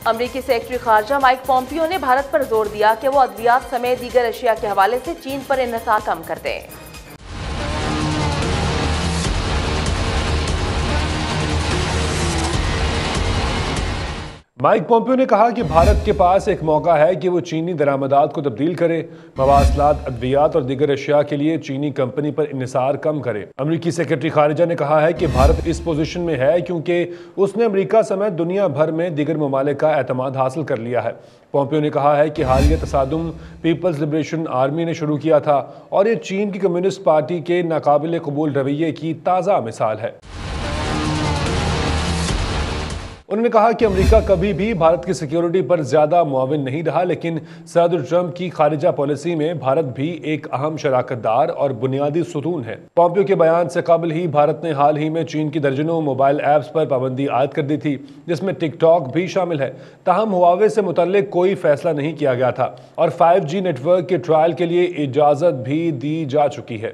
अमरीकी secretary खारजा Mike Pompeo ने भारत पर ज़ोर दिया कि वो अद्वियात समेत दीगर अशिया के हवाले से चीन पर इन्हसार कम कर दें। माइक पोम्पियो ने कहा कि भारत के पास एक मौका है कि वो चीनी दरामदात को तब्दील करे। मवासलात अद्वियात और दिगर अशिया के लिए चीनी कंपनी पर इसार कम करे। अमरीकी सेक्रेटरी खारिजा ने कहा है कि भारत इस पोजीशन में है क्योंकि उसने अमरीका समेत दुनिया भर में दिगर ममालिक का अहतमाद हासिल कर लिया है। पोम्पियो ने कहा है कि हालिया तसादम, पीपल्स लिब्रेशन आर्मी ने शुरू किया था और ये चीन की कम्युनिस्ट पार्टी के नाकबिल कबूल रवैये की ताज़ा मिसाल है। उन्होंने कहा कि अमेरिका कभी भी भारत की सिक्योरिटी पर ज़्यादा मुआविन नहीं रहा, लेकिन सदर ट्रंप की खारिजा पॉलिसी में भारत भी एक अहम शराकतदार और बुनियादी सुतून है। पॉम्पियो के बयान से कबल ही भारत ने हाल ही में चीन की दर्जनों मोबाइल ऐप्स पर पाबंदी आयद कर दी थी, जिसमें टिकटॉक भी शामिल है। तहम हुआवे से मुतल कोई फैसला नहीं किया गया था और फाइव नेटवर्क के ट्रायल के लिए इजाज़त भी दी जा चुकी है।